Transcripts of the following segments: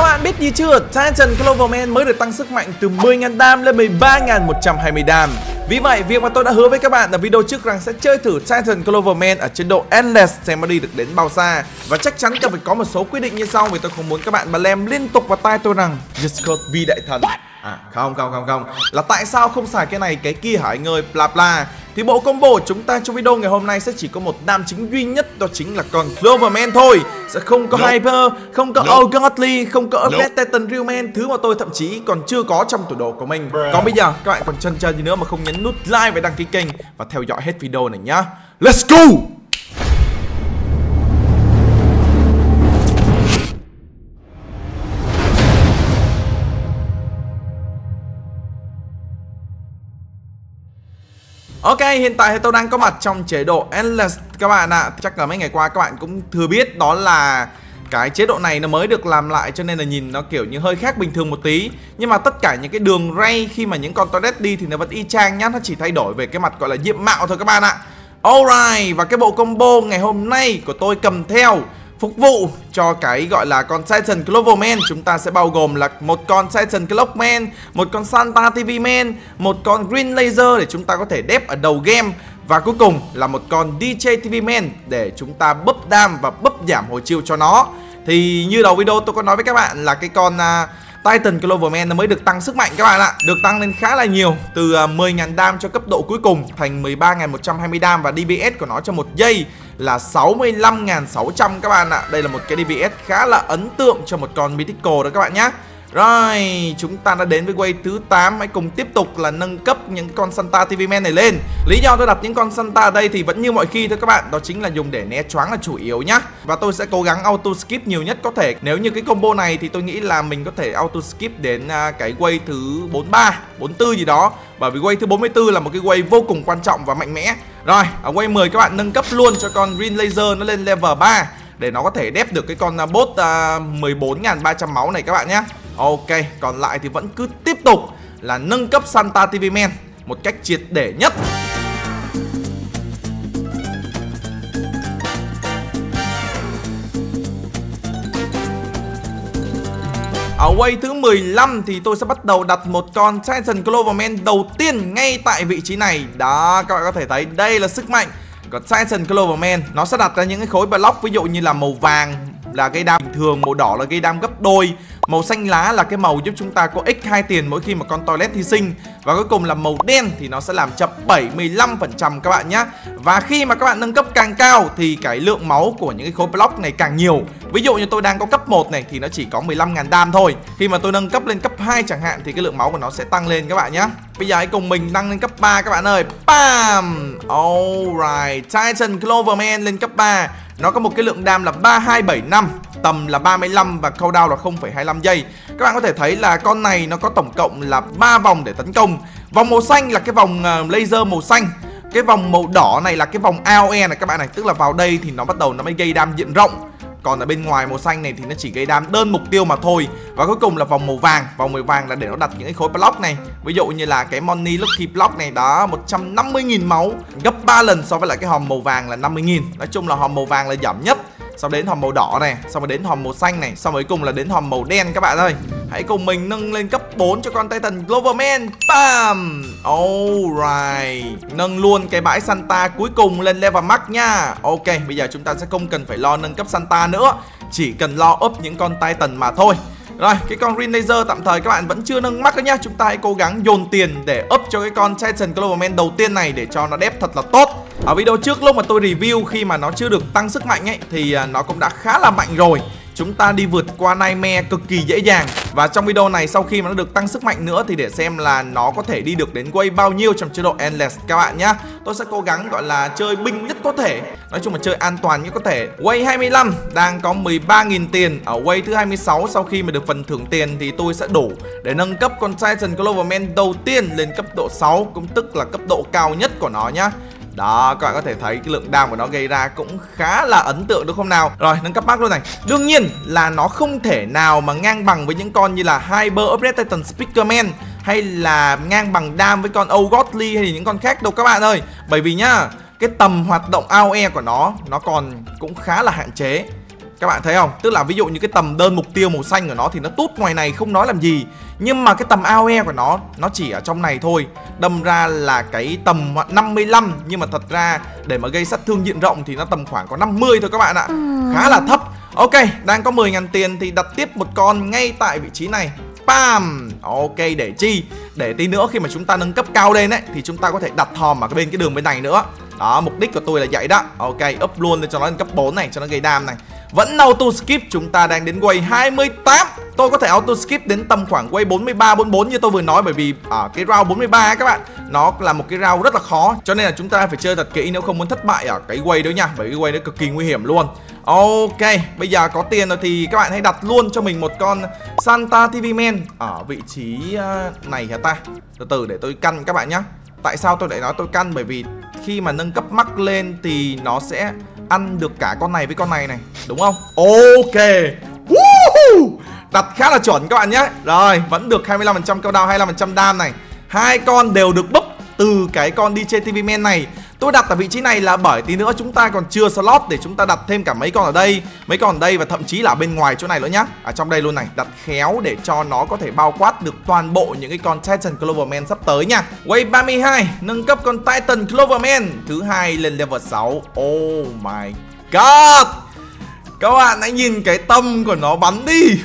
Các bạn biết gì chưa? Titan Cloverman mới được tăng sức mạnh từ 10.000 dam lên 13.120 dam. Vì vậy, việc mà tôi đã hứa với các bạn ở video trước rằng sẽ chơi thử Titan Cloverman ở chế độ Endless xem đi được đến bao xa. Và chắc chắn cần phải có một số quyết định như sau vì tôi không muốn các bạn mà lem liên tục vào tai tôi rằng Just code đại thần. À. Không không không không. Là tại sao không xài cái này cái kia hả anh ơi? Bla bla. Thì bộ combo của chúng ta trong video ngày hôm nay sẽ chỉ có một nam chính duy nhất Đó chính là con Cloverman thôi. Sẽ không có nope. Hyper, không có nope. Godly, không có nope. Titan Realman Thứ mà tôi thậm chí còn chưa có trong tủ đồ của mình. Còn bây giờ các bạn còn chân chân gì nữa mà không nhấn nút like và đăng ký kênh Và theo dõi hết video này nhá. Let's go! Ok, hiện tại thì tôi đang có mặt trong chế độ Endless. Các bạn ạ Chắc là mấy ngày qua các bạn cũng thừa biết đó là cái chế độ này nó mới được làm lại cho nên là nhìn nó kiểu như hơi khác bình thường một tí. Nhưng mà tất cả những cái đường ray khi mà những con toilet đi thì nó vẫn y chang nhá Nó chỉ thay đổi về cái mặt gọi là diện mạo thôi các bạn ạ. Alright, và cái bộ combo ngày hôm nay của tôi cầm theo Phục vụ cho cái gọi là con Titan Cloverman Chúng ta sẽ bao gồm là một con Titan Clockman Một con Santa TV Man Một con Green Laser để chúng ta có thể đép ở đầu game. Và cuối cùng là một con DJ TV Man Để chúng ta bấp đam và bấp giảm hồi chiêu cho nó. Thì như đầu video tôi có nói với các bạn là cái con uh, Titan Cloverman nó mới được tăng sức mạnh các bạn ạ. Được tăng lên khá là nhiều Từ à, 10.000 dam cho cấp độ cuối cùng Thành 13.120 dam Và DPS của nó cho một giây là 65.600 các bạn ạ. Đây là một cái DPS khá là ấn tượng cho một con Mythical đó các bạn nhé rồi, chúng ta đã đến với quay thứ 8 Hãy cùng tiếp tục là nâng cấp những con Santa TV Man này lên. Lý do tôi đặt những con Santa ở đây thì vẫn như mọi khi thôi các bạn. Đó chính là dùng để né choáng là chủ yếu nhá. Và tôi sẽ cố gắng auto skip nhiều nhất có thể. Nếu như cái combo này thì tôi nghĩ là mình có thể auto skip đến à, cái quay thứ 43, 44 gì đó. Bởi vì quay thứ 44 là một cái quay vô cùng quan trọng và mạnh mẽ. Rồi, ở quay 10 các bạn nâng cấp luôn cho con Green Laser nó lên level 3 để nó có thể đép được cái con à, bot à, uh, 14.300 máu này các bạn nhé Ok, còn lại thì vẫn cứ tiếp tục là nâng cấp Santa TV Man một cách triệt để nhất. Ở quay thứ 15 thì tôi sẽ bắt đầu đặt một con Titan Cloverman đầu tiên ngay tại vị trí này. Đó, các bạn có thể thấy đây là sức mạnh Còn Titan Cloverman. Nó sẽ đặt ra những cái khối block ví dụ như là màu vàng là gây đam bình thường, màu đỏ là gây đam gấp đôi. Màu xanh lá là cái màu giúp chúng ta có x 2 tiền mỗi khi mà con toilet hy sinh. Và cuối cùng là màu đen thì nó sẽ làm chậm 75% các bạn nhé Và khi mà các bạn nâng cấp càng cao thì cái lượng máu của những cái khối block này càng nhiều. Ví dụ như tôi đang có cấp 1 này thì nó chỉ có 15.000 đam thôi. Khi mà tôi nâng cấp lên cấp 2 chẳng hạn thì cái lượng máu của nó sẽ tăng lên các bạn nhé Bây giờ hãy cùng mình tăng lên cấp 3 các bạn ơi. Bam! Alright Titan Cloverman lên cấp 3 nó có một cái lượng đam là 3275 Tầm là 35 và cooldown là 0,25 giây. Các bạn có thể thấy là con này nó có tổng cộng là 3 vòng để tấn công. Vòng màu xanh là cái vòng ờ, laser màu xanh. Cái vòng màu đỏ này là cái vòng AOE này các bạn này. Tức là vào đây thì nó bắt đầu nó mới gây đam diện rộng còn ở bên ngoài màu xanh này thì nó chỉ gây đam đơn mục tiêu mà thôi. Và cuối cùng là vòng màu vàng. Vòng màu vàng là để nó đặt những cái khối block này. Ví dụ như là cái Money Lucky Block này, đó 150.000 máu. Gấp 3 lần so với lại cái hòm màu vàng là 50.000 Nói chung là hòm màu vàng là giảm nhất sau đến hòm màu đỏ này Xong rồi đến hòm màu xanh này Xong rồi cùng là đến hòm màu đen các bạn ơi. Hãy cùng mình nâng lên cấp 4 cho con Titan Gloverman. Bam! Alright. Nâng luôn cái bãi Santa cuối cùng lên level max nha. Ok bây giờ chúng ta sẽ không cần phải lo nâng cấp Santa nữa. Chỉ cần lo up những con Titan mà thôi. Rồi, cái con Green Laser tạm thời các bạn vẫn chưa nâng mắc đó nhá Chúng ta hãy cố gắng dồn tiền để up cho cái con Titan Cloverman đầu tiên này để cho nó đẹp thật là tốt. Ở video trước, lúc mà tôi review khi mà nó chưa được tăng sức mạnh ấy, Thì à, nó cũng đã khá là mạnh rồi. Chúng ta đi vượt qua Nightmare cực kỳ dễ dàng. Và trong video này, sau khi mà nó được tăng sức mạnh nữa, thì để xem là nó có thể đi được đến quay bao nhiêu trong chế độ Endless các bạn nhé Tôi sẽ cố gắng, gọi là, chơi binh nhất có thể. Nói chung là chơi an toàn nhất có thể. Way 25 đang có 13.000 tiền. Ở Way thứ 26 sau khi mà được phần thưởng tiền, thì tôi sẽ đủ để nâng cấp con Titan Cloverman đầu tiên lên cấp độ 6 Cũng tức là cấp độ cao nhất của nó nhá đó, các bạn có thể thấy cái lượng đam của nó gây ra cũng khá là ấn tượng đúng không nào? Rồi, nâng cấp max luôn này. Đương nhiên là nó không thể nào mà ngang bằng với những con như là Hyper Upgrade Titan Speakerman Hay là ngang bằng đam với con Ogotly hay những con khác đâu các bạn ơi. Bởi vì nhá, cái tầm hoạt động AOE của nó Nó còn cũng khá là hạn chế các bạn thấy không? Tức là ví dụ như cái tầm đơn mục tiêu màu xanh của nó thì nó tút ngoài này không nói làm gì. Nhưng mà cái tầm AOE của nó nó chỉ ở trong này thôi. Đâm ra là cái tầm 55 Nhưng mà thật ra để mà gây sát thương diện rộng thì nó tầm khoảng có 50 thôi các bạn ạ. Khá là thấp. Ok, đang có 10.000 tiền thì đặt tiếp một con ngay tại vị trí này. Bam Ok, để chi? Để tí nữa khi mà chúng ta nâng cấp cao lên ấy Thì chúng ta có thể đặt hòm ở bên cái đường bên này nữa. Đó, mục đích của tôi là vậy đó. Ok, up luôn lên cho nó lên cấp 4 này, cho nó gây đam này vẫn auto skip chúng ta đang đến quay 28 Tôi có thể auto skip đến tầm khoảng quay 43 44 như tôi vừa nói bởi vì ở cái round 43 các bạn nó là một cái round rất là khó cho nên là chúng ta phải chơi thật kỹ nếu không muốn thất bại ở cái quay đó nha bởi cái quay đó cực kỳ nguy hiểm luôn Ok, bây giờ có tiền rồi thì các bạn hãy đặt luôn cho mình một con Santa TV Man ở vị trí à, này hả ta? Từ từ để tôi căn các bạn nhé. Tại sao tôi lại nói tôi căn? Bởi vì khi mà nâng cấp mắc lên thì nó sẽ ăn được cả con này với con này này Đúng không? Ok Woohoo! Đặt khá là chuẩn các bạn nhé Rồi, vẫn được 25% cao đao, 25% đam này hai con đều được búp từ cái con DJ TV Man này Tôi đặt ở vị trí này là bởi tí nữa chúng ta còn chưa slot để chúng ta đặt thêm cả mấy con ở đây. Mấy con ở đây và thậm chí là bên ngoài chỗ này nữa nhá. Ở trong đây luôn này, đặt khéo để cho nó có thể bao quát được toàn bộ những cái con Titan Cloverman sắp tới nha. Wave 32, nâng cấp con Titan Cloverman Thứ hai lên level 6 Oh my god! Các bạn hãy nhìn cái tâm của nó bắn đi.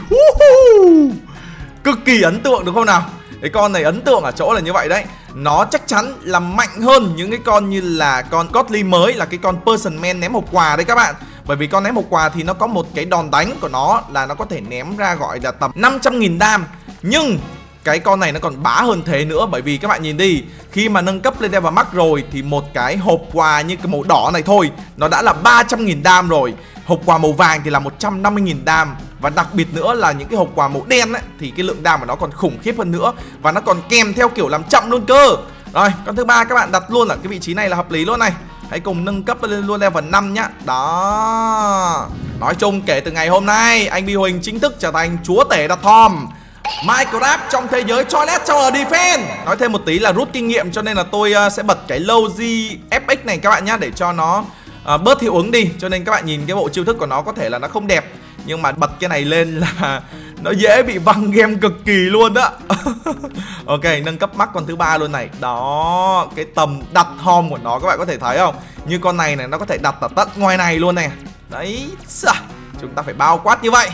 Cực kỳ ấn tượng đúng không nào? Cái con này ấn tượng ở chỗ là như vậy đấy. Nó chắc chắn là mạnh hơn những cái con như là con Godly mới, Là cái con Person Man ném hộp quà đấy các bạn. Bởi vì con ném hộp quà thì nó có một cái đòn đánh của nó Là nó có thể ném ra gọi là tầm 500.000 đam. Nhưng cái con này nó còn bá hơn thế nữa, bởi vì các bạn nhìn đi, khi mà nâng cấp lên level max rồi thì một cái hộp quà như cái màu đỏ này thôi, nó đã là 300.000 đam rồi hộp quà màu vàng thì là 150.000 đam. Và đặc biệt nữa là những cái hộp quà màu đen ấy, thì cái lượng đam của nó còn khủng khiếp hơn nữa. Và nó còn kèm theo kiểu làm chậm luôn cơ. Rồi, con thứ ba các bạn đặt luôn ở cái vị trí này là hợp lý luôn này. Hãy cùng nâng cấp lên luôn level 5 nhá. Đó. Nói chung kể từ ngày hôm nay, Anh Bi Huỳnh chính thức trở thành chúa tể đặt thòm. Minecraft trong thế giới Toilet Tower Defense. Nói thêm một tí là rút kinh nghiệm cho nên là tôi ờ, sẽ bật cái Low G FX này các bạn nhá, Để cho nó à, bớt hiệu ứng đi Cho nên các bạn nhìn cái bộ chiêu thức của nó có thể là nó không đẹp Nhưng mà bật cái này lên là nó dễ bị văng game cực kỳ luôn đó Ok nâng cấp mắt con thứ ba luôn này. Đó cái tầm đặt hom của nó các bạn có thể thấy không? Như con này này nó có thể đặt ở tận ngoài này luôn này. Đấy Chúng ta phải bao quát như vậy.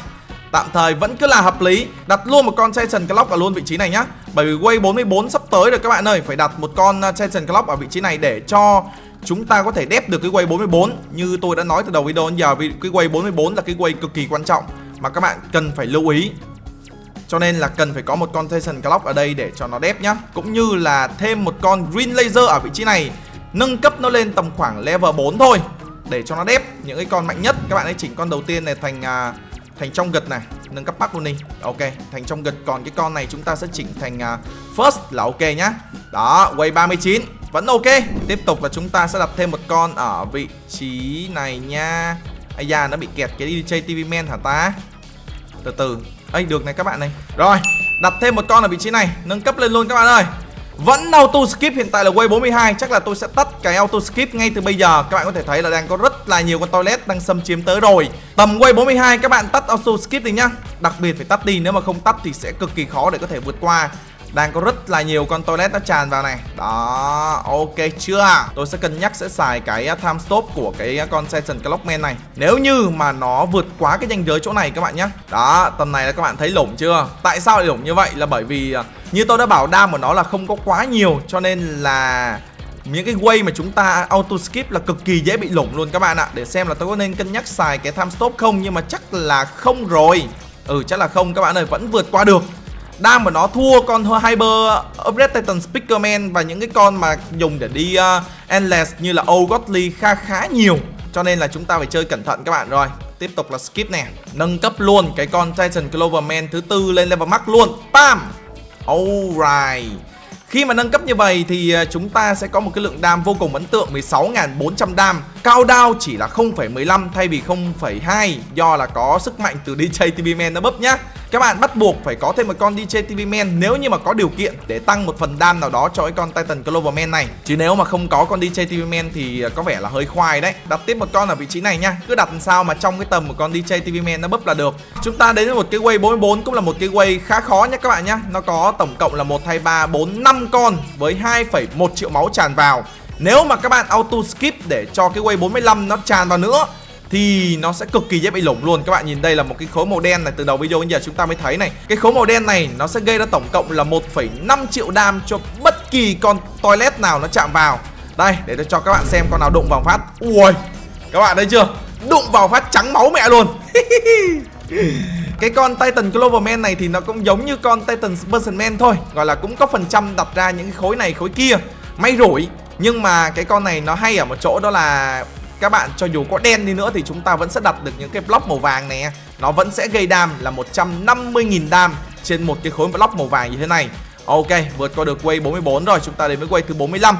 Tạm thời vẫn cứ là hợp lý. Đặt luôn một con Titan Clock ở luôn vị trí này nhá. Bởi vì Way 44 sắp tới rồi các bạn ơi. Phải đặt một con uh, Titan Clock ở vị trí này để cho chúng ta có thể đép được cái Way 44 Như tôi đã nói từ đầu video đến giờ vì cái Way 44 là cái Way cực kỳ quan trọng Mà các bạn cần phải lưu ý. Cho nên là cần phải có một con Tyson Clock ở đây để cho nó đẹp nhá. Cũng như là thêm một con Green Laser ở vị trí này Nâng cấp nó lên tầm khoảng level 4 thôi Để cho nó đẹp những cái con mạnh nhất Các bạn hãy chỉnh con đầu tiên này thành uh, thành trong gật này nâng cấp bắc luôn đi. Ok thành trong gật. Còn cái con này chúng ta sẽ chỉnh thành uh, first là ok nhá. Đó quay 39 vẫn ok. Tiếp tục là chúng ta sẽ đặt thêm một con ở vị trí này nha. Ai da nó bị kẹt cái DJ TV Man hả ta? Từ từ. Ấy được này các bạn này. Rồi đặt thêm một con ở vị trí này. Nâng cấp lên luôn các bạn ơi vẫn auto skip, hiện tại là wave 42 Chắc là tôi sẽ tắt cái auto skip ngay từ bây giờ. Các bạn có thể thấy là đang có rất là nhiều con toilet đang xâm chiếm tới rồi. Tầm wave 42 các bạn tắt auto skip đi nhá. Đặc biệt phải tắt đi, nếu mà không tắt thì sẽ cực kỳ khó để có thể vượt qua đang có rất là nhiều con toilet nó tràn vào này. Đó, ok chưa? Tôi sẽ cân nhắc sẽ xài cái à, time stop của cái à, con Session Clockman này. Nếu như mà nó vượt quá cái ranh giới chỗ này các bạn nhé Đó, tầm này là các bạn thấy lủng chưa? Tại sao lại lủng như vậy? Là bởi vì à, Như tôi đã bảo đam của nó là không có quá nhiều, Cho nên là những cái way mà chúng ta auto skip là cực kỳ dễ bị lủng luôn các bạn ạ. Để xem là tôi có nên cân nhắc xài cái time stop không, Nhưng mà chắc là không rồi. Ừ chắc là không, các bạn ơi, vẫn vượt qua được. Đam của nó thua con Hyper Upgrade Titan Speakerman và những cái con mà dùng để đi uh, Endless như là O'Godly khá khá nhiều. Cho nên là chúng ta phải chơi cẩn thận các bạn rồi. Tiếp tục là skip nè. Nâng cấp luôn cái con Titan Cloverman thứ tư lên level max luôn. Bam! Alright khi mà nâng cấp như vậy thì à, chúng ta sẽ có một cái lượng đam vô cùng ấn tượng 16.400 đam cao đao chỉ là 0,15 thay vì 0,2 do là có sức mạnh từ DJ TV Man nó bấp nhá. Các bạn bắt buộc phải có thêm một con DJ TV Man nếu như mà có điều kiện để tăng một phần đam nào đó cho cái con Titan Clover Man này. Chứ nếu mà không có con DJ TV Man thì à, có vẻ là hơi khoai đấy. Đặt tiếp một con ở vị trí này nha. Cứ đặt làm sao mà trong cái tầm một con DJ TV Man nó bấp là được. Chúng ta đến với một cái way 44 cũng là một cái way khá khó nhá các bạn nhá. Nó có tổng cộng là 1 2 3 4 5 con với 2,1 triệu máu tràn vào. Nếu mà các bạn auto skip để cho cái wave 45 nó tràn vào nữa thì nó sẽ cực kỳ dễ bị lủng luôn. Các bạn nhìn đây là một cái khối màu đen này từ đầu video đến giờ chúng ta mới thấy này. Cái khối màu đen này nó sẽ gây ra tổng cộng là 1,5 triệu đam cho bất kỳ con toilet nào nó chạm vào. Đây để tôi cho các bạn xem con nào đụng vào phát. Ui các bạn thấy chưa? Đụng vào phát trắng máu mẹ luôn. Cái con Titan Cloverman này thì nó cũng giống như con Titan Spursman thôi. Gọi là cũng có phần trăm đặt ra những cái khối này khối kia. May rủi Nhưng mà cái con này nó hay ở một chỗ đó là các bạn cho dù có đen đi nữa thì chúng ta vẫn sẽ đặt được những cái block màu vàng này Nó vẫn sẽ gây đam là 150.000 đam trên một cái khối block màu vàng như thế này. Ok, vượt qua được way 44 rồi, chúng ta đến với quay thứ 45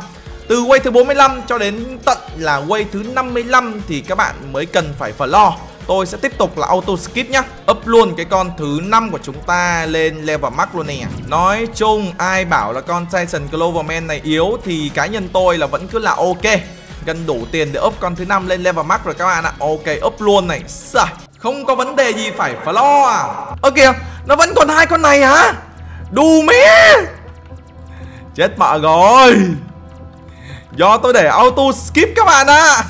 Từ quay thứ 45 cho đến tận là quay thứ 55 thì các bạn mới cần phải lo Tôi sẽ tiếp tục là auto skip nhá. Up luôn cái con thứ năm của chúng ta lên level max luôn nè Nói chung, ai bảo là con Titan Cloverman này yếu Thì cá nhân tôi là vẫn cứ là ok. Gần đủ tiền để up con thứ năm lên level max rồi các bạn ạ. Ok, up luôn này. Sợ. Không có vấn đề gì phải phải lo à. Ơ kìa, Nó vẫn còn hai con này hả? Đù mé. Chết mẹ rồi. Do tôi để auto skip các bạn ạ. À.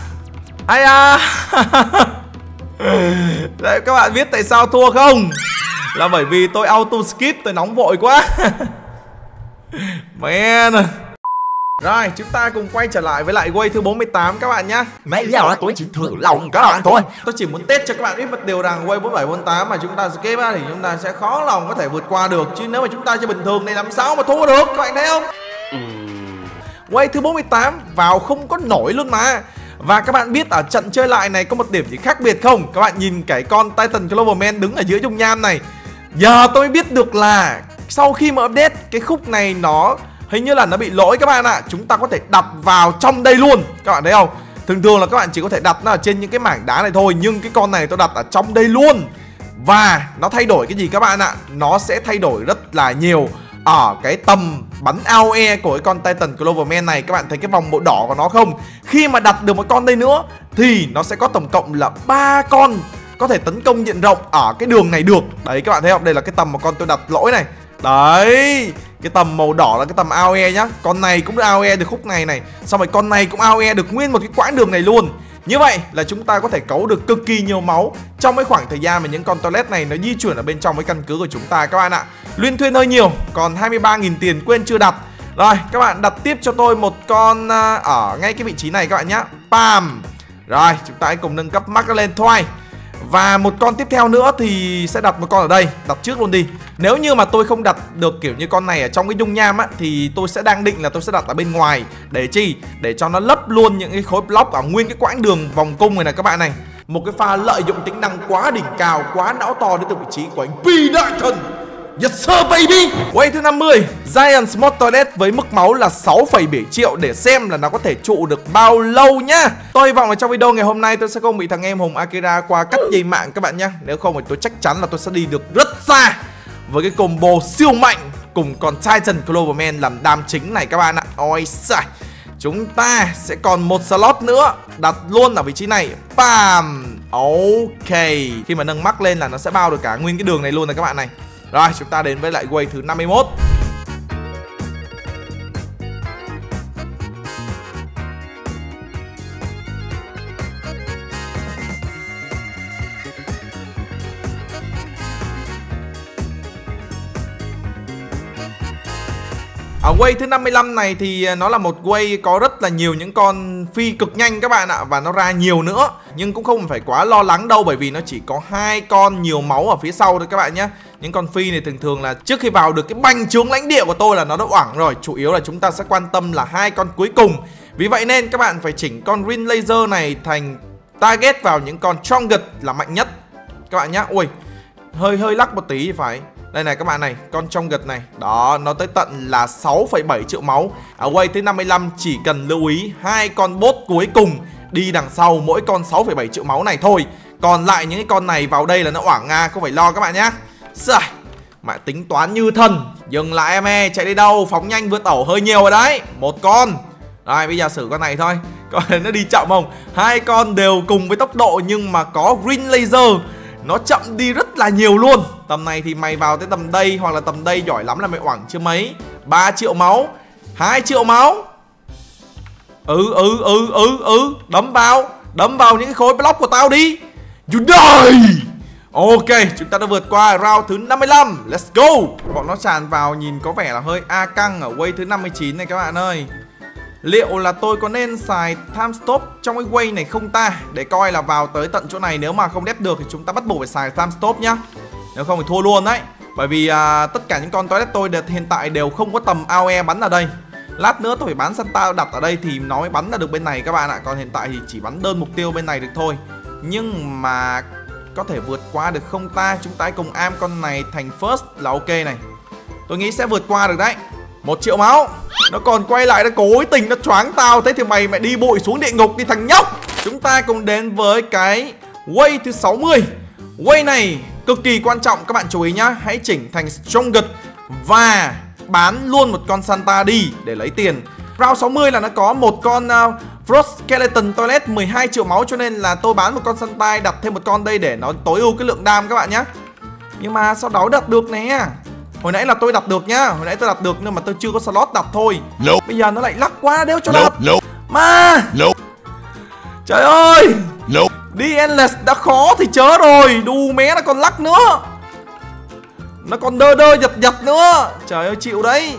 Ai à. Đấy các bạn biết tại sao thua không? Là bởi vì tôi auto skip tôi nóng vội quá. Man. Rồi, chúng ta cùng quay trở lại với lại quay thứ 48 các bạn nhé Mấy giờ là tôi chỉ thử lòng các bạn thôi. Tôi chỉ muốn test cho các bạn biết một điều rằng quay 47, 48 mà chúng ta skip á, thì chúng ta sẽ khó lòng có thể vượt qua được. Chứ nếu mà chúng ta chơi bình thường thì làm sao mà thua được, các bạn thấy không? Ừ. Quay thứ 48 vào không có nổi luôn mà và các bạn biết ở trận chơi lại này có một điểm gì khác biệt không? Các bạn nhìn cái con Titan Cloverman đứng ở giữa dung nham này Giờ tôi biết được là sau khi mà update cái khúc này nó hình như là nó bị lỗi các bạn ạ Chúng ta có thể đặt vào trong đây luôn Các bạn thấy không? Thường thường là các bạn chỉ có thể đặt nó ở trên những cái mảng đá này thôi, Nhưng cái con này tôi đặt ở trong đây luôn Và nó thay đổi cái gì các bạn ạ? Nó sẽ thay đổi rất là nhiều ở cái tầm bắn AOE của cái con Titan Cloverman này, các bạn thấy cái vòng màu đỏ của nó không? Khi mà đặt được một con đây nữa, thì nó sẽ có tổng cộng là ba con có thể tấn công diện rộng ở cái đường này được. Đấy, các bạn thấy không? Đây là cái tầm mà con tôi đặt lỗi này. Đấy, Cái tầm màu đỏ là cái tầm AOE nhá Con này cũng được AOE được khúc này này Xong rồi con này cũng AOE được nguyên một cái quãng đường này luôn như vậy là chúng ta có thể cấu được cực kỳ nhiều máu trong cái khoảng thời gian mà những con toilet này nó di chuyển ở bên trong cái căn cứ của chúng ta các bạn ạ. Luyên thuyên hơi nhiều, còn 23.000 tiền quên chưa đặt. Rồi, các bạn đặt tiếp cho tôi một con à, ở ngay cái vị trí này các bạn nhé. Pam. Rồi, chúng ta hãy cùng nâng cấp mắt lên thôi. Và một con tiếp theo nữa thì sẽ đặt một con ở đây Đặt trước luôn đi. Nếu như mà tôi không đặt được kiểu như con này ở trong cái dung nham á Thì tôi sẽ đang định là tôi sẽ đặt ở bên ngoài Để chi? Để cho nó lấp luôn những cái khối block ở nguyên cái quãng đường vòng cung này nè các bạn này. Một cái pha lợi dụng tính năng quá đỉnh cao, quá não to đến từ vị trí của anh Pi Đại Thần. Yes sir baby. Quay thứ 50 Giants Mod Toilet với mức máu là 6,7 triệu Để xem là nó có thể trụ được bao lâu nhá. Tôi hy vọng là trong video ngày hôm nay Tôi sẽ không bị thằng em Hùng Akira qua cắt dây mạng các bạn nhá. Nếu không thì tôi chắc chắn là tôi sẽ đi được rất xa Với cái combo siêu mạnh Cùng con Titan Cloverman làm đam chính này các bạn ạ. Ôi xài Chúng ta sẽ còn một slot nữa Đặt luôn ở vị trí này. Bam! Ok Khi mà nâng mắt lên là nó sẽ bao được cả nguyên cái đường này luôn này các bạn này rồi chúng ta đến với lại quay thứ 51 Ở quay thứ 55 này thì à, nó là một quay có rất là nhiều những con phi cực nhanh các bạn ạ, Và nó ra nhiều nữa. Nhưng cũng không phải quá lo lắng đâu, bởi vì nó chỉ có hai con nhiều máu ở phía sau thôi các bạn nhé. Những con phi này thường thường là trước khi vào được cái banh trướng lãnh địa của tôi là nó đã oảng rồi. Chủ yếu là chúng ta sẽ quan tâm là hai con cuối cùng. Vì vậy nên các bạn phải chỉnh con Green Laser này thành target vào những con Strongest là mạnh nhất. Các bạn nhé. Ui, hơi hơi lắc một tí thì phải đây này các bạn này, con trong gật này. Đó, nó tới tận là 6,7 triệu máu. Ở quay tới 55 chỉ cần lưu ý hai con bốt cuối cùng đi đằng sau mỗi con 6,7 triệu máu này thôi. Còn lại những cái con này vào đây là nó oảng nga Không phải lo các bạn nhé Sai Mẹ tính toán như thần Dừng lại em e Chạy đi đâu? Phóng nhanh vượt ẩu hơi nhiều rồi đấy. Một con. Rồi bây giờ xử con này thôi. Con này nó đi chậm không? Hai con đều cùng với tốc độ Nhưng mà có green laser. Nó chậm đi rất là nhiều luôn. Tầm này thì mày vào tới tầm đây Hoặc là tầm đây giỏi lắm là mày oảng chưa mấy? 3 triệu máu 2 triệu máu. Ừ ừ ừ ừ ừ Đấm vào Đấm vào những cái khối block của tao đi. You die. Ok, chúng ta đã vượt qua round thứ 55 Let's go. Bọn nó tràn vào nhìn có vẻ là hơi A căng ở wave thứ 59 này các bạn ơi. Liệu là tôi có nên xài time stop trong cái wave này không ta? Để coi là vào tới tận chỗ này nếu mà không đép được thì chúng ta bắt buộc phải xài time stop nhá. Nếu không thì thua luôn đấy. Bởi vì à, tất cả những con toilet tôi đợt hiện tại đều không có tầm AOE bắn ở đây. Lát nữa tôi phải bán Santa đặt ở đây thì nó mới bắn ra được bên này các bạn ạ. Còn hiện tại thì chỉ bắn đơn mục tiêu bên này được thôi. Nhưng mà có thể vượt qua được không ta? Chúng ta cùng am con này thành first là ok này. Tôi nghĩ sẽ vượt qua được đấy một triệu máu. Nó còn quay lại nó cố ý tình nó choáng tao. Thế thì mày mẹ đi bụi xuống địa ngục đi thằng nhóc. Chúng ta cùng đến với cái Way thứ 60 Way này cực kỳ quan trọng các bạn chú ý nhá. Hãy chỉnh thành Strongest Và bán luôn một con Santa đi để lấy tiền. Round 60 là nó có một con uh, Frost Skeleton Toilet 12 triệu máu. Cho nên là tôi bán một con Santa đặt thêm một con đây để nó tối ưu cái lượng đam các bạn nhé Nhưng mà sau đó đặt được nè? Hồi nãy là tôi đặt được nhá. Hồi nãy tôi đặt được nhưng mà tôi chưa có slot đặt thôi. Nope. Bây giờ nó lại lắc quá đéo cho Nope, đặt nope, Mà nope, Trời ơi! Nope. Đi endless đã khó thì chớ rồi. Đù mé nó còn lắc nữa. Nó còn đơ đơ giật giật nữa. Trời ơi chịu đấy.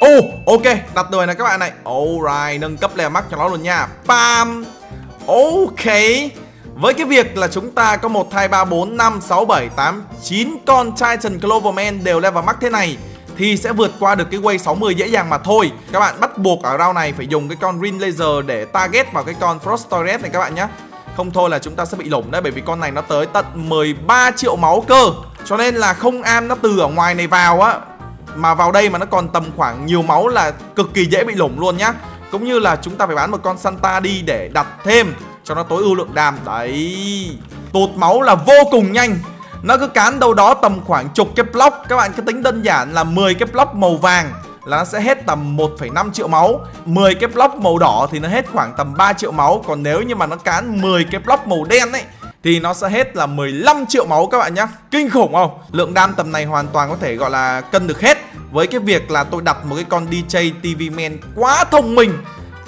Ồ oh, ok. Đặt đời này các bạn này. Alright nâng cấp level max cho nó luôn nha. Pam Ok với cái việc là chúng ta có 1, 2, 3, 4, 5, 6, 7, 8, 9 con Titan Cloverman đều level max thế này thì sẽ vượt qua được cái Way 60 dễ dàng mà thôi. Các bạn bắt buộc ở round này phải dùng cái con Green Laser để target vào cái con Frost Torres này các bạn nhé Không thôi là chúng ta sẽ bị lủng đấy bởi vì con này nó tới tận 13 triệu máu cơ. Cho nên là không am nó từ ở ngoài này vào á Mà vào đây mà nó còn tầm khoảng nhiều máu là cực kỳ dễ bị lủng luôn nhá. Cũng như là chúng ta phải bán một con Santa đi để đặt thêm cho nó tối ưu lượng đam. Đấy. Tụt máu là vô cùng nhanh. Nó cứ cán đâu đó tầm khoảng chục cái block. Các bạn cứ tính đơn giản là 10 cái block màu vàng là nó sẽ hết tầm 1,5 triệu máu. 10 cái block màu đỏ thì nó hết khoảng tầm 3 triệu máu. Còn nếu như mà nó cán 10 cái block màu đen ấy thì nó sẽ hết là 15 triệu máu các bạn nhé Kinh khủng không? Lượng đam tầm này hoàn toàn có thể gọi là cân được hết. Với cái việc là tôi đặt một cái con DJ TV Man quá thông minh.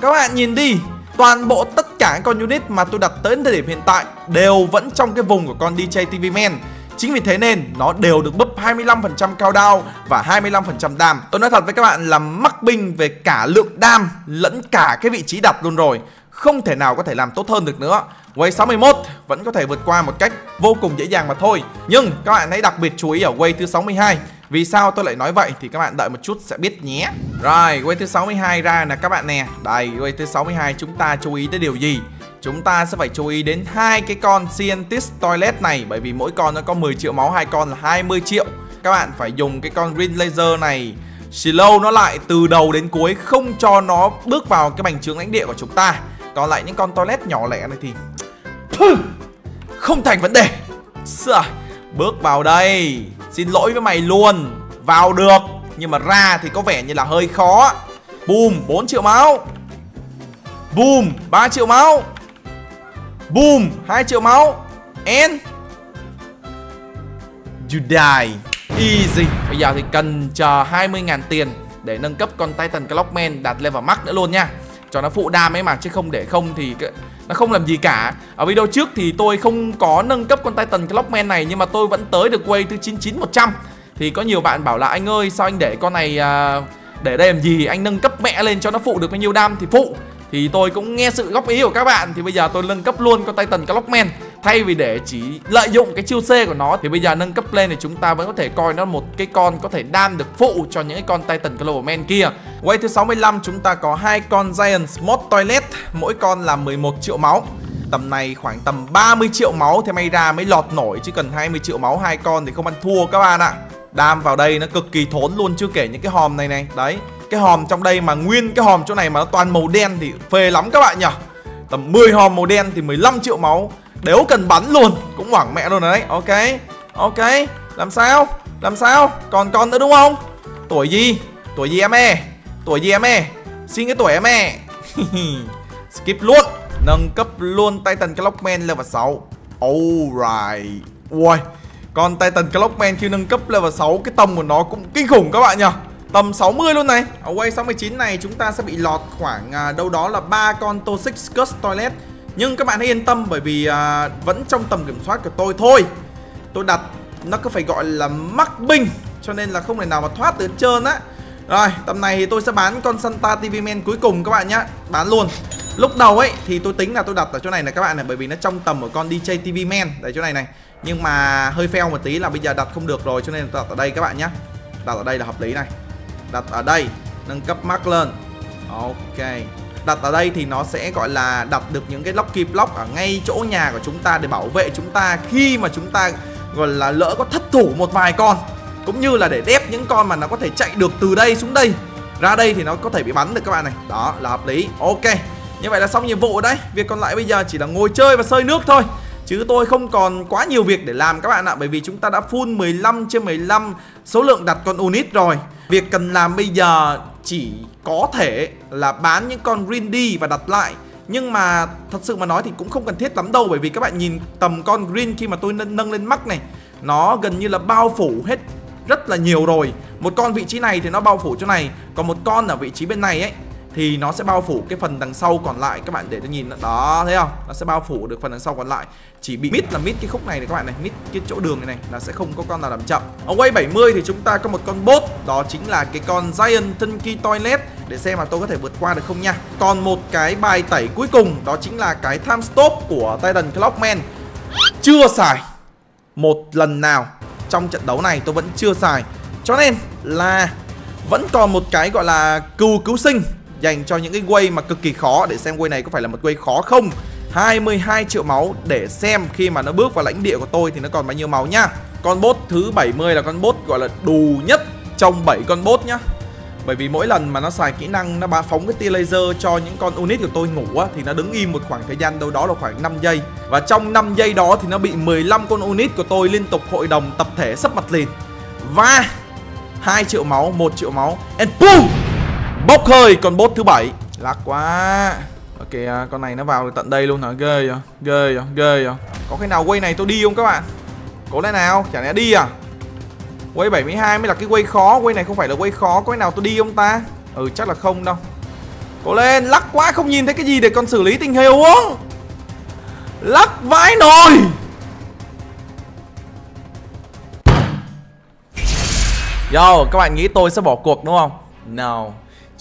Các bạn nhìn đi. Toàn bộ tất cả các con unit mà tôi đặt tới thời điểm hiện tại đều vẫn trong cái vùng của con DJ TV Man Chính vì thế nên nó đều được bấp 25% cao đao và 25% đam. Tôi nói thật với các bạn là mắc binh về cả lượng đam lẫn cả cái vị trí đặt luôn rồi. Không thể nào có thể làm tốt hơn được nữa. Way 61 vẫn có thể vượt qua một cách vô cùng dễ dàng mà thôi. Nhưng các bạn hãy đặc biệt chú ý ở Way thứ 62 Vì sao tôi lại nói vậy thì các bạn đợi một chút sẽ biết nhé. Rồi, quay thứ 62 ra nè các bạn nè. Đây, quay thứ 62 chúng ta chú ý tới điều gì? Chúng ta sẽ phải chú ý đến hai cái con Scientist Toilet này Bởi vì mỗi con nó có 10 triệu máu, hai con là 20 triệu. Các bạn phải dùng cái con Green Laser này Slow nó lại từ đầu đến cuối Không cho nó bước vào cái bành trướng lãnh địa của chúng ta. Còn lại những con toilet nhỏ lẻ này thì Không thành vấn đề. Bước vào đây Xin lỗi với mày luôn. Vào được. Nhưng mà ra thì có vẻ như là hơi khó. Boom 4 triệu máu. Boom 3 triệu máu. Boom 2 triệu máu. And You die Easy. Bây giờ thì cần chờ 20.000 tiền Để nâng cấp con Titan Clockman đạt level max nữa luôn nha. Cho nó phụ đam ấy mà, Chứ không để không thì nó không làm gì cả. Ở video trước thì tôi không có nâng cấp con Titan Clockman này, Nhưng mà tôi vẫn tới được quay thứ 99-100 thì có nhiều bạn bảo là anh ơi sao anh để con này à, để đây làm gì? Anh nâng cấp mẹ lên cho nó phụ được bao nhiêu đam thì phụ. Thì tôi cũng nghe sự góp ý của các bạn. Thì bây giờ tôi nâng cấp luôn con Titan Clockman Thay vì để chỉ lợi dụng cái chiêu C của nó Thì bây giờ nâng cấp lên thì chúng ta vẫn có thể coi nó một cái con có thể đam được phụ cho những cái con Titan Cloverman kia. Quay thứ 65 chúng ta có hai con Giant Mod Toilet. Mỗi con là 11 triệu máu. Tầm này khoảng tầm 30 triệu máu thì may ra mới lọt nổi Chứ cần 20 triệu máu. Hai con thì không ăn thua các bạn ạ. Đam vào đây nó cực kỳ thốn luôn, Chưa kể những cái hòm này này. Đấy, Cái hòm trong đây mà nguyên cái hòm chỗ này mà nó toàn màu đen thì phê lắm các bạn nhỉ. Tầm 10 hòm màu đen thì 15 triệu máu. Nếu cần bắn luôn, Cũng hoảng mẹ luôn đấy. Ok Ok, Làm sao? Làm sao? Còn con nữa đúng không? Tuổi gì? Tuổi gì em e? Tuổi gì em e? Xin cái tuổi em e. Skip luôn, Nâng cấp luôn Titan Clockman level 6 Alright. Ui còn Titan Clockman khi nâng cấp level 6 Cái tầm của nó cũng kinh khủng các bạn nhỉ. Tầm 60 luôn này. Ở Way 69 này chúng ta sẽ bị lọt khoảng à, đâu đó là ba con Toxic Scus Toilet. Nhưng các bạn hãy yên tâm bởi vì à, vẫn trong tầm kiểm soát của tôi thôi. Tôi đặt nó cứ phải gọi là mắc binh Cho nên là không thể nào mà thoát được trơn á. Rồi tầm này thì tôi sẽ bán con Santa TV Man cuối cùng các bạn nhá. Bán luôn. Lúc đầu ấy thì tôi tính là tôi đặt ở chỗ này này các bạn này Bởi vì nó trong tầm của con DJ TV Man Đấy chỗ này này. Nhưng mà hơi fail một tí là bây giờ đặt không được rồi, Cho nên đặt ở đây các bạn nhé. Đặt ở đây là hợp lý này. Đặt ở đây, Nâng cấp mark lên. Ok. Đặt ở đây thì nó sẽ gọi là đặt được những cái lucky block ở ngay chỗ nhà của chúng ta để bảo vệ chúng ta khi mà chúng ta, gọi là, lỡ có thất thủ một vài con. Cũng như là để đép những con mà nó có thể chạy được từ đây xuống đây. Ra đây thì nó có thể bị bắn được các bạn này. Đó, là hợp lý. Ok. Như vậy là xong nhiệm vụ đấy. Việc còn lại bây giờ chỉ là ngồi chơi và sơi nước thôi. Chứ tôi không còn quá nhiều việc để làm các bạn ạ, Bởi vì chúng ta đã full 15 trên 15 số lượng đặt con unit rồi. Việc cần làm bây giờ chỉ có thể là bán những con green đi và đặt lại. Nhưng mà thật sự mà nói thì cũng không cần thiết lắm đâu, Bởi vì các bạn nhìn tầm con green khi mà tôi nâng lên mắc này, Nó gần như là bao phủ hết rất là nhiều rồi. Một con vị trí này thì nó bao phủ chỗ này, Còn một con ở vị trí bên này ấy thì nó sẽ bao phủ cái phần đằng sau còn lại, các bạn để cho nhìn đó thấy không? Nó sẽ bao phủ được phần đằng sau còn lại. Chỉ bị mít là mít cái khúc này này các bạn này, mít cái chỗ đường này này là sẽ không có con nào làm chậm. Ở quay 70 thì chúng ta có một con bot đó chính là cái con giant Tunky toilet. Để xem mà tôi có thể vượt qua được không nha. Còn một cái bài tẩy cuối cùng, đó chính là cái time stop của Titan Clockman. Chưa xài một lần nào trong trận đấu này, tôi vẫn chưa xài. Cho nên là vẫn còn một cái gọi là cừu cứu sinh dành cho những cái quay mà cực kỳ khó để xem quay này có phải là một quay khó không. 22 triệu máu để xem khi mà nó bước vào lãnh địa của tôi thì nó còn bao nhiêu máu nhá Con bot thứ 70 là con bot gọi là đù nhất trong 7 con bot nhá. Bởi vì mỗi lần mà nó xài kỹ năng nó bắn phóng cái tia laser cho những con unit của tôi ngủ á Thì nó đứng im một khoảng thời gian đâu đó là khoảng 5 giây. Và trong 5 giây đó thì nó bị 15 con unit của tôi liên tục hội đồng tập thể sắp mặt liền. Và 2 triệu máu, 1 triệu máu And boom! Bốc hơi con bốt thứ bảy. Lắc quá. Ok con này nó vào tận đây luôn hả? Ghê vậy Ghê vậy Ghê vậy. Có cái nào quay này tôi đi không các bạn? Cố lẽ nào? Chả lẽ đi à? Quay 72 mới là cái quay khó. Quay này không phải là quay khó. Có cái nào tôi đi không ta? Ừ chắc là không đâu. Cố lên, Lắc quá, không nhìn thấy cái gì để con xử lý tình hiệu uống. Lắc vãi nồi. Yo, các bạn nghĩ tôi sẽ bỏ cuộc đúng không? No.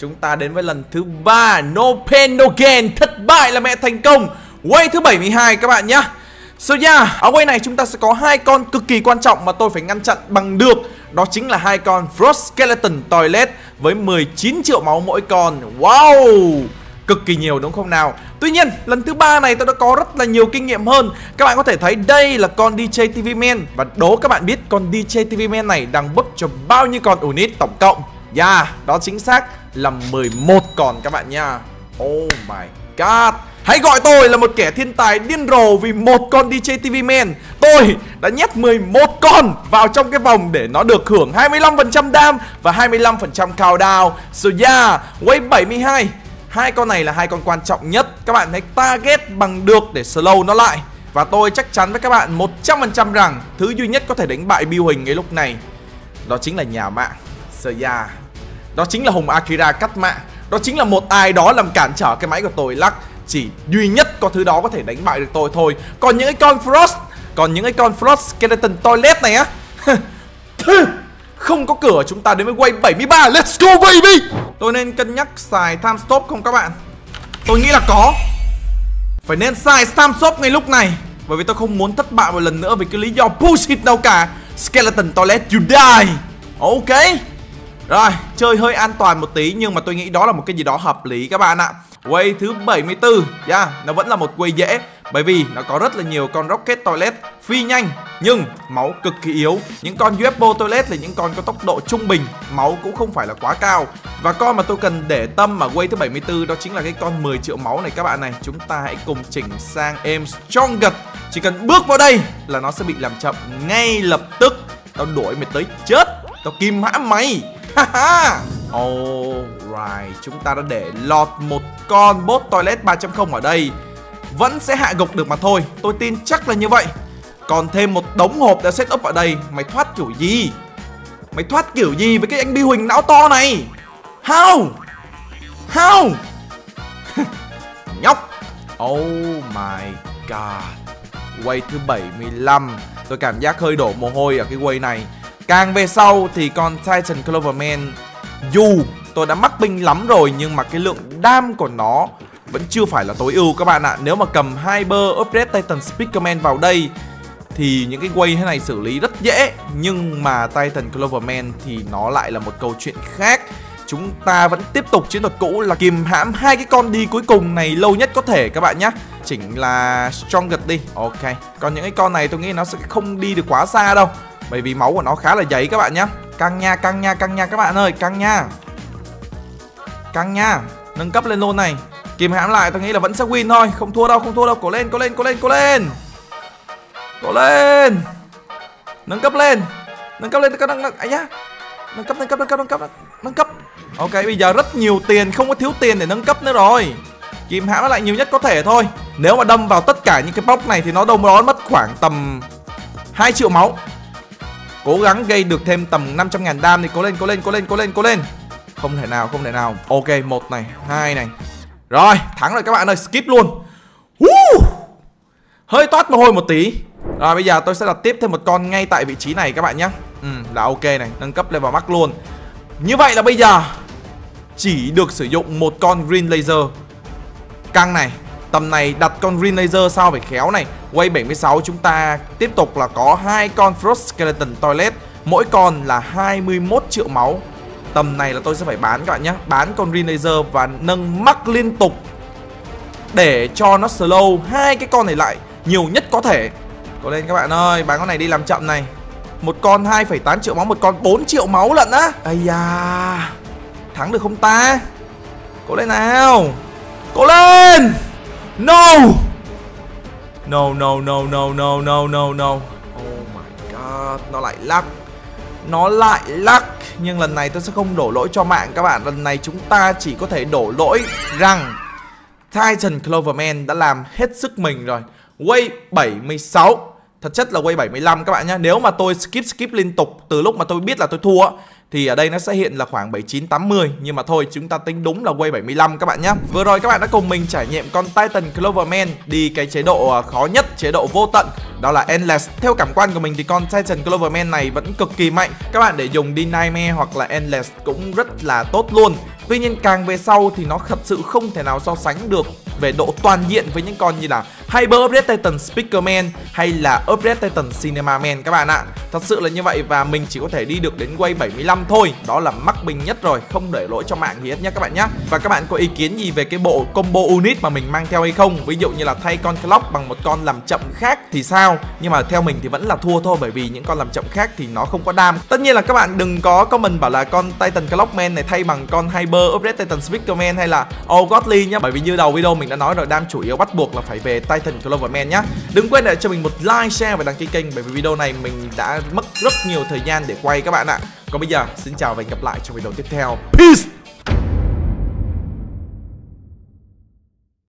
Chúng ta đến với lần thứ ba. No pain no gain. Thất bại là mẹ thành công. Way thứ 72 các bạn nhá. So yeah, ở quay này chúng ta sẽ có hai con cực kỳ quan trọng mà tôi phải ngăn chặn bằng được. Đó chính là hai con Frost Skeleton Toilet với 19 triệu máu mỗi con. Wow! Cực kỳ nhiều đúng không nào? Tuy nhiên lần thứ ba này tôi đã có rất là nhiều kinh nghiệm hơn. Các bạn có thể thấy đây là con DJ TV Man. Và đố các bạn biết con DJ TV Man này đang bốc cho bao nhiêu con unit tổng cộng? Yeah, đó chính xác là 11 còn các bạn nha. Oh my god. Hãy gọi tôi là một kẻ thiên tài điên rồ vì một con DJ TV Man Tôi đã nhét 11 con vào trong cái vòng để nó được hưởng 25% dam và 25% countdown. So yeah, Wave 72 Hai. Con này là hai con quan trọng nhất. Các bạn hãy target bằng được để slow nó lại. Và tôi chắc chắn với các bạn 100% rằng Thứ duy nhất có thể đánh bại Bill Hình ngay lúc này Đó chính là nhà mạng. So yeah Đó chính là Hùng Akira cắt mạng Đó chính là một ai đó làm cản trở cái máy của tôi. Lắc, Chỉ duy nhất có thứ đó có thể đánh bại được tôi thôi. Còn những cái con Frost, Còn những cái con Frost Skeleton Toilet này á, Không có cửa, chúng ta đến với quay 73 Let's go, baby! Tôi nên cân nhắc xài time stop không các bạn? Tôi nghĩ là có. Phải nên xài time stop ngay lúc này. Bởi vì tôi không muốn thất bại một lần nữa Vì cái lý do bullshit đâu cả. Skeleton Toilet, you die. Ok. Rồi chơi hơi an toàn một tí Nhưng mà tôi nghĩ đó là một cái gì đó hợp lý các bạn ạ Quay thứ 74 yeah, Nó vẫn là một quay dễ Bởi vì nó có rất là nhiều con Rocket Toilet phi nhanh nhưng máu cực kỳ yếu. Những con UFO Toilet là những con có tốc độ trung bình, máu cũng không phải là quá cao. Và con mà tôi cần để tâm mà quay thứ 74 đó chính là cái con 10 triệu máu này các bạn này. Chúng ta hãy cùng chỉnh sang em Stronger. Chỉ cần bước vào đây là nó sẽ bị làm chậm ngay lập tức. Tao đuổi mày tới chết. Tao kim hãm mày. Haha. Alright, chúng ta đã để lọt một con bot toilet 3.0 ở đây. Vẫn sẽ hạ gục được mà thôi Tôi tin chắc là như vậy. Còn thêm một đống hộp đã set up ở đây Mày thoát kiểu gì? Mày thoát kiểu gì với cái anh bi huỳnh não to này? How? How? Nhóc. Oh my god. Quay thứ 75 Tôi cảm giác hơi đổ mồ hôi ở cái quay này. Càng về sau thì con Titan Cloverman Dù tôi đã mắc binh lắm rồi nhưng mà cái lượng đam của nó vẫn chưa phải là tối ưu các bạn ạ. Nếu mà cầm Hyper Upgrade Titan Speakerman vào đây thì những cái quay thế này xử lý rất dễ, Nhưng mà Titan Cloverman thì nó lại là một câu chuyện khác. Chúng ta vẫn tiếp tục chiến thuật cũ là kìm hãm hai cái con đi cuối cùng này lâu nhất có thể các bạn nhé Chỉnh là Strongest đi. Ok, Còn những cái con này tôi nghĩ nó sẽ không đi được quá xa đâu. Bởi vì máu của nó khá là dày các bạn nhá. Căng nha, căng nha, căng nha các bạn ơi, căng nha. Căng nha. Nâng cấp lên luôn này. Kìm hãm lại tôi nghĩ là vẫn sẽ win thôi. Không thua đâu không thua đâu. Cố lên cố lên cố lên cố lên. Cố lên. Nâng cấp lên. Nâng cấp lên nâng cấp nâng, nâng, ấy nâng cấp nâng cấp nâng cấp nâng cấp nâng cấp. Ok bây giờ rất nhiều tiền Không có thiếu tiền để nâng cấp nữa rồi. Kìm hãm lại nhiều nhất có thể thôi. Nếu mà đâm vào tất cả những cái box này Thì nó đâu đó mất khoảng tầm 2 triệu máu. Cố gắng gây được thêm tầm 500 ngàn đam thì cố lên cố lên cố lên cố lên cố lên. Không thể nào, không thể nào. Ok, một này, hai này. Rồi, thắng rồi các bạn ơi, skip luôn. Woo! Hơi toát mồ hôi một tí. Rồi bây giờ tôi sẽ đặt tiếp thêm một con ngay tại vị trí này các bạn nhé. Ừ, là ok này, nâng cấp lên vào mắt luôn. Như vậy là bây giờ Chỉ được sử dụng một con Green Laser. Căng này. Tầm này đặt con Green Laser sao phải khéo này. Way 76 chúng ta tiếp tục là có hai con Frost Skeleton Toilet. Mỗi con là 21 triệu máu. Tầm này là tôi sẽ phải bán các bạn nhé. Bán con Green Laser và nâng mắc liên tục Để cho nó slow hai cái con này lại Nhiều nhất có thể. Cố lên các bạn ơi Bán con này đi làm chậm này. Một con 2,8 triệu máu Một con 4 triệu máu lận á. Ây da Thắng được không ta? Cố lên nào. Cố lên! No! No no no no no no no no. Oh my god, Nó lại lắc. Nó lại lắc. Nhưng lần này tôi sẽ không đổ lỗi cho mạng các bạn. Lần này chúng ta chỉ có thể đổ lỗi rằng Titan Cloverman đã làm hết sức mình rồi. Way 76 Thật chất là Way 75 các bạn nhé. Nếu mà tôi skip skip liên tục từ lúc mà tôi biết là tôi thua thì ở đây nó sẽ hiện là khoảng 79 80 nhưng mà thôi chúng ta tính đúng là quay 75 các bạn nhé. Vừa rồi các bạn đã cùng mình trải nghiệm con Titan Cloverman đi cái chế độ à, khó nhất, chế độ vô tận đó là Endless. Theo cảm quan của mình thì con Titan Cloverman này vẫn cực kỳ mạnh. Các bạn để dùng đi Nightmare hoặc là Endless cũng rất là tốt luôn. Tuy nhiên càng về sau thì nó thật sự không thể nào so sánh được về độ toàn diện với những con như là Hyper Upgrade Titan Speakerman hay là Upgrade Titan Cinema Man các bạn ạ. Thật sự là như vậy và mình chỉ có thể đi được đến Way 75 thôi. Đó là mắc bình nhất rồi, không để lỗi cho mạng gì hết nhé các bạn nhé. Và các bạn có ý kiến gì về cái bộ combo unit mà mình mang theo hay không? Ví dụ như là thay con Clock bằng một con làm chậm khác thì sao? Nhưng mà theo mình thì vẫn là thua thôi bởi vì những con làm chậm khác thì nó không có đam. Tất nhiên là các bạn đừng có comment bảo là con Titan Clockman này thay bằng con Hyper Upgrade Titan Speakerman hay là Oh Godly nhé. Bởi vì như đầu video mình đã nói rồi đam chủ yếu bắt buộc là phải về Titan Cloverman nhá. Đừng quên để cho mình một like, share và đăng ký kênh bởi vì video này mình đã mất rất nhiều thời gian để quay các bạn ạ. Còn bây giờ xin chào và hẹn gặp lại trong video tiếp theo. Peace.